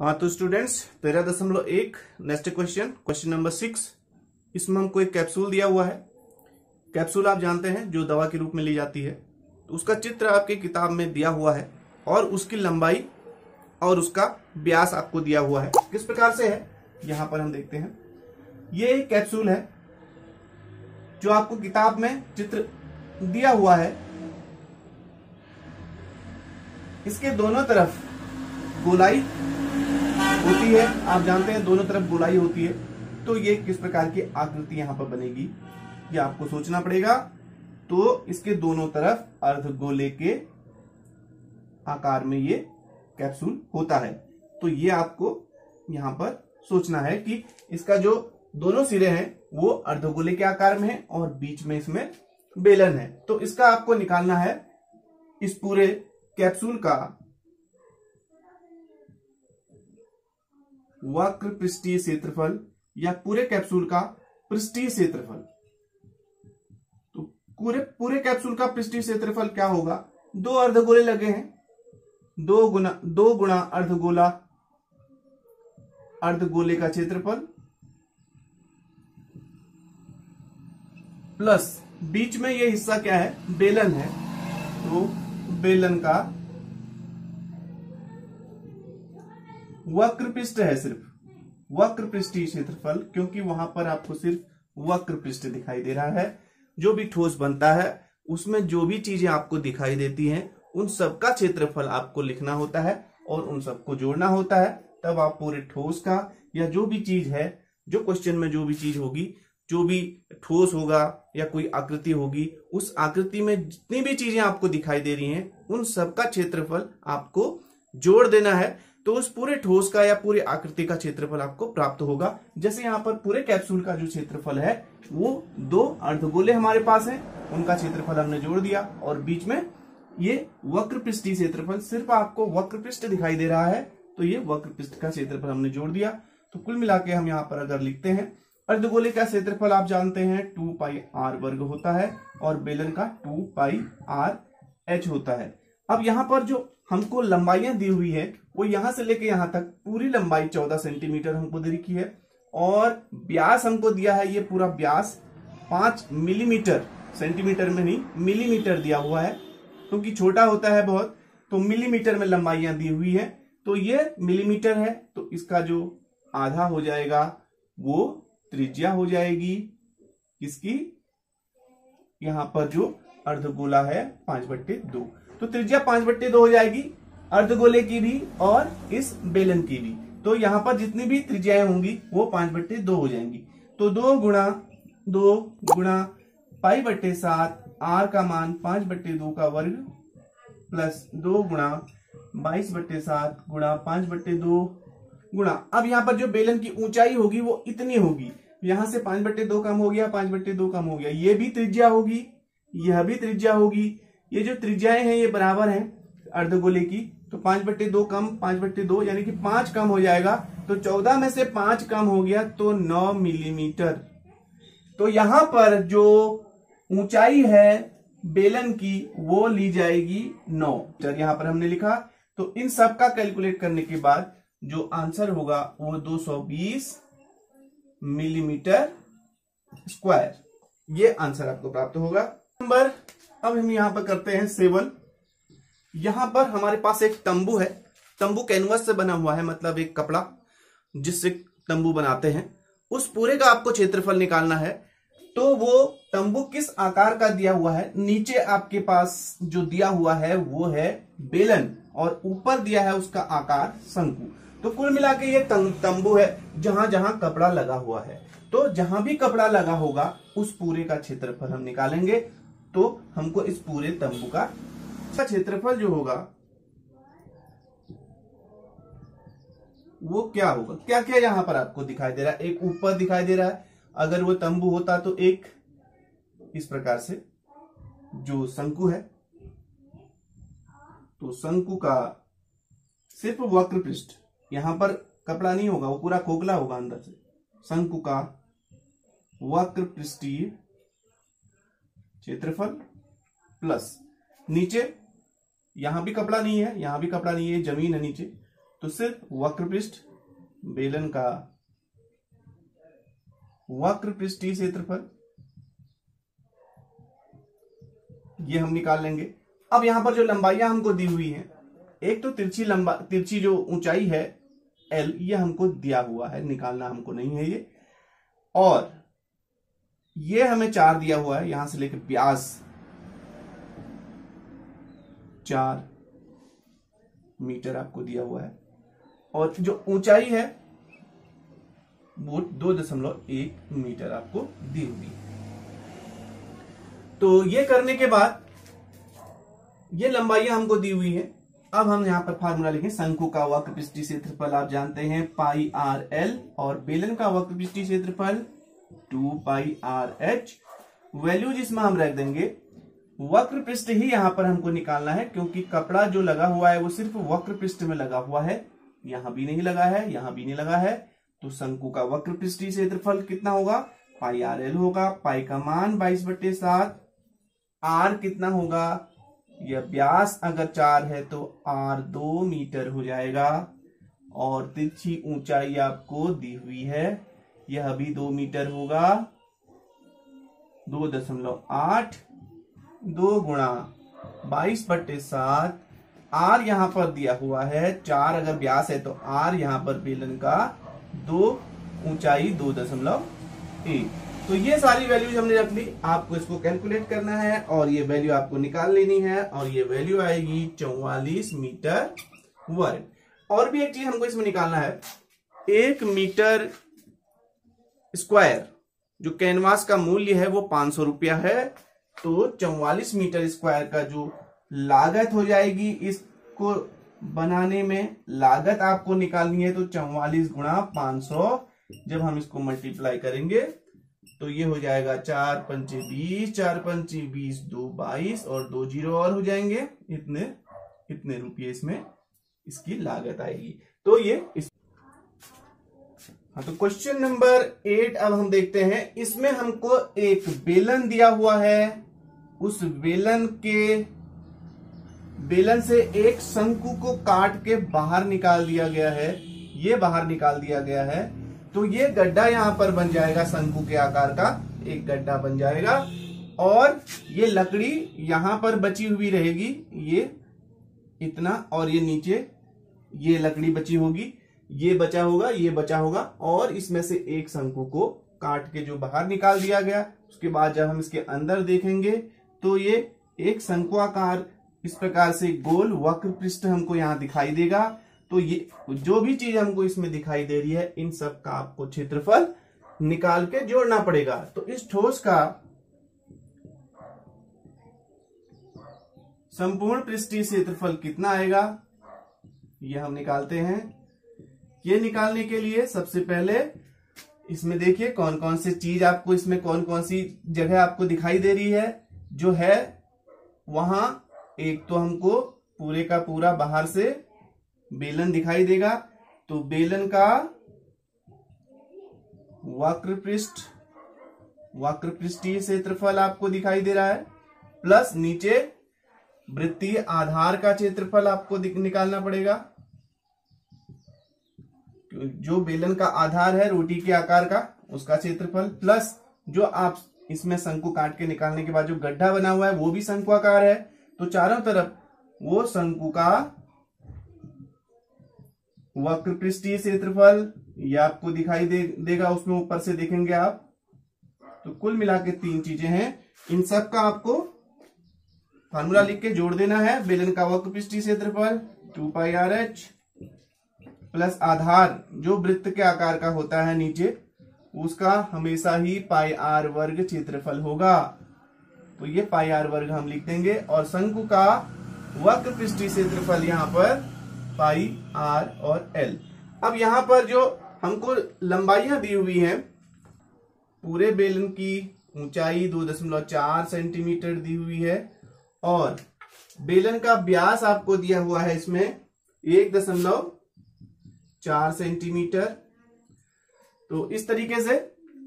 हाँ तो स्टूडेंट्स तेरह दशमलव एक next question question number six इसमें हमको एक कैप्सूल दिया हुआ है। कैप्सूल आप जानते हैं, जो दवा के रूप में ली जाती है। तो उसका चित्र आपके किताब में दिया हुआ है और उसकी लंबाई और उसका व्यास आपको दिया हुआ है। किस प्रकार से है? यहाँ पर हम देखते हैं। ये एक कैप्सूल है, जो आपको किताब में चित्र दिया हुआ है। इसके दोनों तरफ़ गोलाई होती है, आप जानते हैं, दोनों तरफ़ गोलाई होती है। तो ये किस प्रकार की आकृति यहाँ पर बनेगी, ये आपको सोचना पड़ेगा। तो इसके दोनों तरफ़ अर्ध गोले के आकार में ये कैप्सूल होता है। तो ये आपको यहाँ पर सोचना है कि इसका जो दोनों सिरे हैं, वो अर्धगोले के आकार में है और बीच में इसमें बेलन है। तो इसका आपको निकालना है इस पूरे कैप्सूल का। वक्र पृष्ठीय क्षेत्रफल या पूरे कैप्सूल का पृष्ठीय क्षेत्रफल। तो पूरे पूरे कैप्सूल का पृष्ठीय क्षेत्रफल क्या होगा? दो अर्धगोले लगे हैं। दो गुना, दो गुणा अर्धगोला, अर्धगोले का क्षेत्रफल प्लस बीच में ये हिस्सा क्या है? बेलन है। तो बेलन का वक्र पृष्ठ है सिर्फ़। वक्र पृष्ठीय क्षेत्रफल, क्योंकि वहाँ पर आपको सिर्फ़ वक्र पृष्ठ दिखाई दे रहा है। जो भी ठोस बनता है, उसमें जो भी चीज़ें आपको दिखाई देती हैं, उन सबका क्षेत्रफल आपको लिखना होता है और उन सबको जोड़ना होता है। तब आप पूरे ठोस का या जो भी चीज़ है, जो क्वेश्चन में जो भी चीज़ होगी, जो भी ठोस होगा या कोई आकृति होगी, उस आकृति में जितनी भी चीज़ें आपको दिखाई दे रही हैं, उन सबका क्षेत्रफल आपको जोड़ देना है। तो उस पूरे ठोस का या पूरी आकृति का क्षेत्रफल आपको प्राप्त होगा। जैसे यहाँ पर पूरे कैप्सूल का जो क्षेत्रफल है, वो दो अर्धगोले हमारे पास है, उनका क्षेत्रफल हमने जोड़ दिया और बीच में ये वक्र पृष्ठीय क्षेत्रफल सिर्फ़ आपको वक्र पृष्ठ दिखाई दे रहा है तो ये वक्र पृष्ठ का क्षेत्रफल हमने जोड़ दिया। तो कुल मिला के हम यहाँ पर अगर लिखते हैं, अर्धगोले का क्षेत्रफल आप जानते हैं, टू पाई आर वर्ग होता है और बेलन का टू पाई आर एच होता है। अब यहाँ पर जो हमको लंबाइयाँ दी हुई है, वो यहाँ से लेके यहाँ तक पूरी लंबाई चौदह सेंटीमीटर हमको दे रखी है और ब्यास हमको दिया है ये पूरा ब्यास पाँच मिलीमीटर, सेंटीमीटर में नहीं, मिलीमीटर दिया हुआ है। क्योंकि तो छोटा होता है बहुत तो मिलीमीटर में लंबाइयाँ दी हुई है। तो ये मिलीमीटर है तो इसका जो आधा हो जाएगा, वो त्रिज्या हो जाएगी। इसकी यहाँ पर जो अर्धगोला है, पाँच बट्टे दो। तो त्रिज्या पाँच बट्टे दो हो जाएगी, अर्धगोले की भी और इस बेलन की भी। तो यहाँ पर जितनी भी त्रिज्याएँ होंगी, वो पाँच बट्टे दो हो जाएँगी। तो दो गुणा दो गुणा पाई बट्टे सात, आर का मान पाँच बट्टे दो का वर्ग प्लस दो गुणा बाईस बट्टे सात गुणा पाँच बट्टे दो गुणा। अब यहाँ पर जो बेलन की ऊंचाई होगी, वो इतनी होगी। यहाँ से पाँच बट्टे दो कम हो गया, पाँच बट्टे दो कम हो गया। ये भी त्रिज्या होगी, यह भी त्रिज्या होगी। ये जो त्रिज्याएँ हैं, ये बराबर हैं अर्धगोले की। तो पाँच बट्टे दो कम, पाँच बट्टे दो, यानी कि पाँच कम हो जाएगा। तो चौदह में से पाँच कम हो गया तो नौ मिलीमीटर। तो यहाँ पर जो ऊंचाई है बेलन की, वो ली जाएगी नौ। चल, यहाँ पर हमने लिखा। तो इन सब का कैलकुलेट करने के बाद जो आंसर होगा, वो 220 मिलीमीटर स्क्वायर। ये आंसर आपको प्राप्त होगा। नंबर अब हम यहाँ पर करते हैं सेवन। यहाँ पर हमारे पास एक तंबू है। तंबू कैनवस से बना हुआ है मतलब एक कपड़ा, जिससे तंबू बनाते हैं। उस पूरे का आपको क्षेत्रफल निकालना है। तो वो तंबू किस आकार का दिया हुआ है? नीचे आपके पास जो दिया हुआ है, वो है बेलन, और ऊपर दिया है उसका आकार शंकु। तो कुल मिला के ये तंबू है जहाँ जहाँ कपड़ा लगा हुआ है। तो जहाँ भी कपड़ा लगा होगा, उस पूरे का क्षेत्रफल हम निकालेंगे। तो हमको इस पूरे तंबू का क्षेत्रफल जो होगा, वो क्या होगा? क्या क्या यहाँ पर आपको दिखाई दे रहा है? एक ऊपर दिखाई दे रहा है। अगर वो तंबू होता तो एक इस प्रकार से जो शंकु है तो शंकु का सिर्फ़ वक्र पृष्ठ यहाँ पर कपड़ा नहीं होगा, वो पूरा खोखला होगा अंदर से। शंकु का वक्र पृष्ठीय क्षेत्रफल प्लस। नीचे, यहाँ भी कपड़ा नहीं है, यहाँ भी कपड़ा नहीं है ज़मीन है नीचे। तो सिर्फ़ वक्र पृष्ठ बेलन का वक्र पृष्ठीय क्षेत्रफल, ये हम निकाल लेंगे। अब यहाँ पर जो लंबाइयाँ हमको दी हुई हैं, एक तो तिरछी लंबा, तिरछी जो ऊंचाई है एल ये हमको दिया हुआ है, निकालना हमको नहीं है ये। और ये हमें चार दिया हुआ है, यहाँ से लेकर ब्यास चार मीटर आपको दिया हुआ है। और जो ऊंचाई है, वो दो दशमलव एक मीटर आपको दी हुई है तो ये करने के बाद, ये लंबाइयाँ हमको दी हुई है। अब हम यहाँ पर फार्मूला लिखें। शंकु का वक्र पृष्ठीय क्षेत्रफल आप जानते हैं, पाई आर एल और बेलन का वक्र पृष्ठीय क्षेत्रफल। Two pi r h. Value जिसमें हम रख देंगे वक्र पृष्ठ ही यहाँ पर हमको निकालना है, क्योंकि कपड़ा जो लगा हुआ है वो सिर्फ़ वक्र पृष्ठ में लगा हुआ है। यहाँ भी नहीं लगा है, यहाँ भी नहीं लगा है। तो शंकु का वक्र पृष्ठीय क्षेत्रफल कितना होगा? पाई आर एल होगा, पाई का मान बाईस बट्टे सात। आर कितना होगा? यह व्यास अगर चार है तो आर दो मीटर हो जाएगा। और तिरछी ऊंचाई आपको दी हुई है यह भी दो मीटर होगा। दो दशमलव आठ, दो गुणा बाईस बट्टे सात। आर यहाँ पर दिया हुआ है, चार अगर व्यास है तो आर यहाँ पर बेलन का दो ऊंचाई दो दशमलव एक। तो ये सारी वैल्यूज़ हमने रख ली आपको इसको कैलकुलेट करना है और ये वैल्यू आपको निकाल लेनी है और ये वैल्यू आएगी चौवालीस मीटर वर्ग। और भी एक चीज़ हमको इसमें निकालना है, एक मीटर स्क्वायर, जो कैनवास का मूल्य है वो पाँच सौ रुपया है तो चौवालीस मीटर स्क्वायर का जो लागत हो जाएगी इसको बनाने में लागत आपको निकालनी है तो चौवालीस गुणा पाँच सौ, जब हम इसको मल्टीप्लाई करेंगे तो ये हो जाएगा चार पंचे बीस, चार पंचे बीस दो बाईस, और दो ज़ीरो और हो जाएँगे, इतने इतने रुपये इसमें इसकी लागत आएगी। तो ये इस हाँ तो क्वेश्चन नंबर एट अब हम देखते हैं। इसमें हमको एक बेलन दिया हुआ है। उस बेलन के, बेलन से एक शंकु को काट के बाहर निकाल दिया गया है। ये बाहर निकाल दिया गया है। तो ये गड्ढा यहाँ पर बन जाएगा शंकु के आकार का। एक गड्ढा बन जाएगा। और ये लकड़ी यहाँ पर बची हुई रहेगी। ये इतना, और ये नीचे ये लकड़ी बची होगी। ये बचा होगा, ये बचा होगा, और इसमें से एक शंकु को काट के जो बाहर निकाल दिया गया, उसके बाद जब हम इसके अंदर देखेंगे तो ये एक शंकुआकार इस प्रकार से गोल वक्र पृष्ठ हमको यहाँ दिखाई देगा। तो ये, जो भी चीज़ हमको इसमें दिखाई दे रही है, इन सब का आपको क्षेत्रफल निकाल के जोड़ना पड़ेगा। तो इस ठोस का संपूर्ण पृष्ठीय क्षेत्रफल कितना आएगा यह हम निकालते हैं। ये निकालने के लिए सबसे पहले इसमें देखिए कौन कौन सी चीज़ आपको इसमें कौन कौन सी जगह आपको दिखाई दे रही है, जो है वहाँ एक तो हमको पूरे का पूरा बाहर से बेलन दिखाई देगा। तो बेलन का वक्र पृष्ठ वक्र पृष्ठीय क्षेत्रफल आपको दिखाई दे रहा है, प्लस नीचे वृत्तीय आधार का क्षेत्रफल आपको निकालना पड़ेगा। जो बेलन का आधार है रोटी के आकार का उसका क्षेत्रफल प्लस जो आप इसमें शंकु काट के निकालने के बाद जो गड्ढा बना हुआ है वो भी शंकु आकार है। तो चारों तरफ़ वो शंकु का वक्र पृष्ठीय क्षेत्रफल ये आपको दिखाई दे, देगा उसमें ऊपर से देखेंगे आप। तो कुल मिला के तीन चीज़ें हैं। इन सब का आपको फार्मूला लिख के जोड़ देना है। बेलन का वक्र पृष्ठीय क्षेत्रफल two pi r h plus आधार जो वृत्त के आकार का होता है नीचे, उसका हमेशा ही पाई आर वर्ग क्षेत्रफल होगा। तो ये पाई आर वर्ग हम लिख देंगे और शंकु का वक्र पृष्ठीय क्षेत्रफल यहाँ पर पाई आर और एल। अब यहाँ पर जो हमको लंबाइयाँ दी हुई हैं, पूरे बेलन की ऊंचाई दो दशमलव चार सेंटीमीटर दी हुई है और बेलन का व्यास आपको दिया हुआ है इसमें एक दशमलव चार सेंटीमीटर। तो इस तरीके से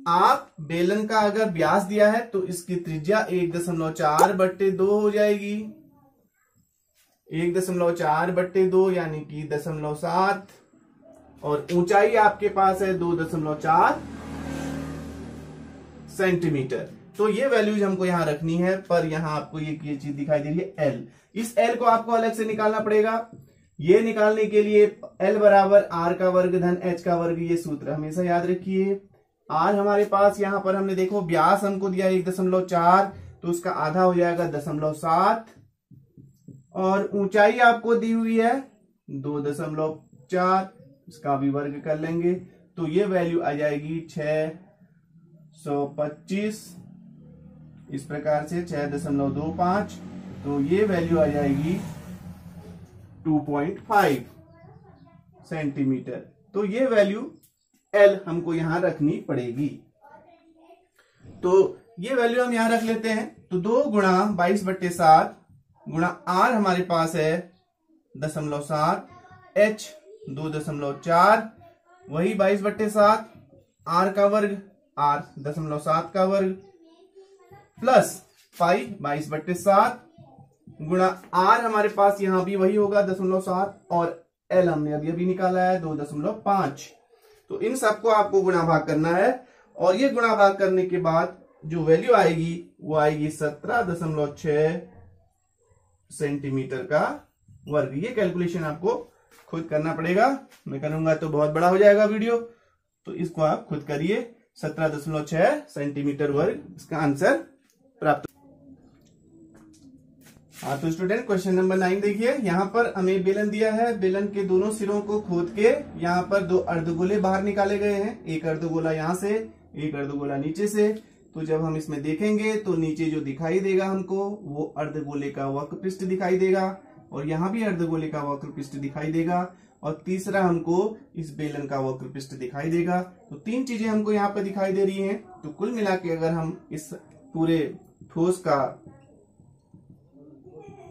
आप बेलन का अगर व्यास दिया है तो इसकी त्रिज्या एक दशमलव चार बट्टे दो हो जाएगी। एक दशमलव चार बट्टे दो यानी कि दशमलव सात। और ऊंचाई आपके पास है दो दशमलव चार सेंटीमीटर। तो ये वैल्यूज़ हमको यहाँ रखनी है पर यहाँ आपको ये, ये चीज़ दिखाई दे रही है एल इस एल को आपको अलग से निकालना पड़ेगा। ये निकालने के लिए एल बराबर आर का वर्ग धन एच का वर्ग, ये सूत्र हमेशा याद रखिए। आर हमारे पास यहाँ पर हमने देखो, ब्यास हमको दिया एक दशमलव चार तो उसका आधा हो जाएगा दशमलव सात। और ऊंचाई आपको दी हुई है दो दशमलव चार इसका भी वर्ग कर लेंगे। तो ये वैल्यू आ जाएगी छ सौ पच्चीस, इस प्रकार से छह दशमलव दो पाँच तो ये वैल्यू आ जाएगी 2.5 सेंटीमीटर तो ये वैल्यू एल हमको यहाँ रखनी पड़ेगी। तो ये वैल्यू हम यहाँ रख लेते हैं। तो दो गुणा बाईस बट्टे सात गुणा आर हमारे पास है दशमलव सात एच दो दशमलव चार, वही बाईस बट्टे सात, आर का वर्ग, आर दशमलव सात का वर्ग प्लस पाई बाईस बट्टे सात गुणा आर हमारे पास यहाँ भी वही होगा दशमलव सात और एल हमने अभी अभी निकाला है दो दशमलव पाँच। तो इन सबको आपको गुणा भाग करना है और ये गुणा भाग करने के बाद जो वैल्यू आएगी, वो आएगी सत्रह दशमलव छ सेंटीमीटर का वर्ग। ये कैलकुलेशन आपको खुद करना पड़ेगा। मैं करूँगा तो बहुत बड़ा हो जाएगा वीडियो तो इसको आप खुद करिए, सत्रह दशमलव छह सेंटीमीटर वर्ग। इसका आंसर प्राप्त हाँ तो स्टूडेंट क्वेश्चन नंबर नाइन देखिए। यहाँ पर हमें बेलन दिया है। बेलन के दोनों सिरों को खोद के यहाँ पर दो अर्धगोले बाहर निकाले गए हैं। एक अर्धगोला यहाँ से, एक अर्धगोला नीचे से। तो जब हम इसमें देखेंगे तो नीचे जो दिखाई देगा हमको, वो अर्धगोले का वक्र पृष्ठ दिखाई देगा और यहाँ भी अर्धगोले का वक्र पृष्ठ दिखाई देगा और तीसरा हमको इस बेलन का वक्र पृष्ठ दिखाई देगा। तो तीन चीज़ें हमको यहाँ पर दिखाई दे रही हैं। तो कुल मिला अगर हम इस पूरे ठोस का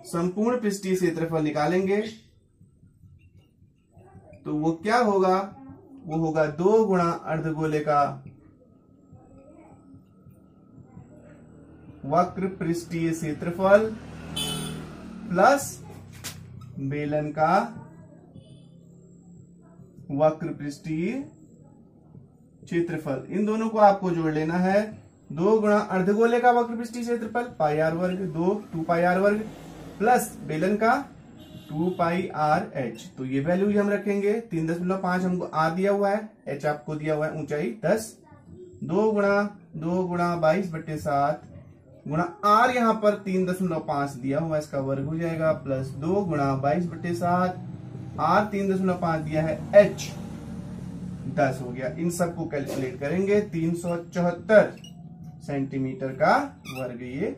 संपूर्ण पृष्ठीय क्षेत्रफल निकालेंगे तो वो क्या होगा? वो होगा दो गुणा अर्धगोले का वक्र पृष्ठीय क्षेत्रफल प्लस बेलन का वक्र पृष्ठीय क्षेत्रफल। इन दोनों को आपको जोड़ लेना है। दो गुणा अर्धगोले का वक्र पृष्ठीय क्षेत्रफल, पाई आर वर्ग, दो, टू पाई आर वर्ग। प्लस बेलन का टू पाई आर एच। तो ये वैल्यू हम रखेंगे। तीन दशमलव पाँच हमको आर दिया हुआ है। एच आपको दिया हुआ है ऊंचाई दस। दो गुणा दो गुणा बाईस बट्टे सात गुणा आर यहाँ पर तीन दशमलव पाँच दिया हुआ इसका वर्ग हो जाएगा प्लस दो गुणा बाईस बट्टे सात। आर तीन दशमलव पाँच दिया है एच। दस हो गया। इन सबको कैलकुलेट करेंगे। तीन सौ चौहत्तर सेंटीमीटर का वर्ग ये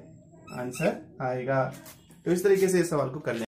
आंसर आएगा। तो इस तरीके से इस सवाल को कर